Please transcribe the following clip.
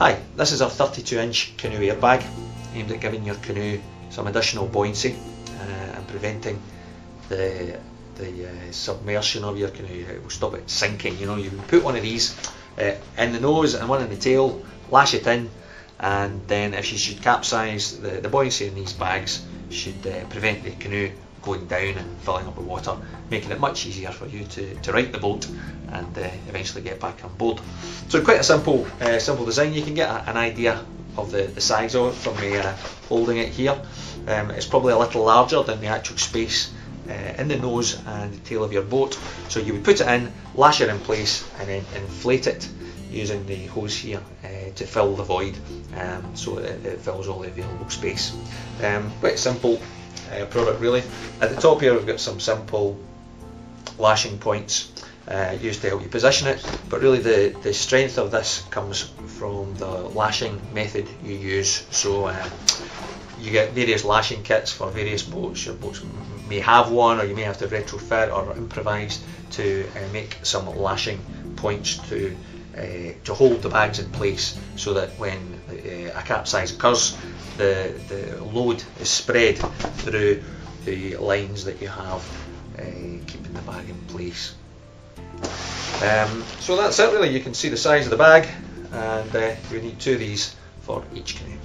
Hi, this is our 32 inch canoe airbag aimed at giving your canoe some additional buoyancy uh, and preventing the the uh, submersion of your canoe. It will stop it sinking. You know, you can put one of these uh, in the nose and one in the tail, lash it in, and then if you should capsize, the, the buoyancy in these bags should uh, prevent the canoe going down and filling up with water, making it much easier for you to, to right the boat and uh, eventually get back on board. So quite a simple uh, simple design. You can get a, an idea of the, the size of it from me uh, holding it here. Um, it's probably a little larger than the actual space uh, in the nose and the tail of your boat. So you would put it in, lash it in place, and then inflate it using the hose here uh, to fill the void um, so it, fills all the available space. Um, quite simple uh, product really. At the top here we've got some simple lashing points uh, used to help you position it, but really the, the strength of this comes from the lashing method you use. So uh, you get various lashing kits for various boats. Your boats may have one, or you may have to retrofit or improvise to uh, make some lashing points to uh, to hold the bags in place so that when uh, a capsize occurs, the, the load is spread through the lines that you have uh, keeping the bag in place. Um, so that's it really, you can see the size of the bag and uh, we need two of these for each canoe.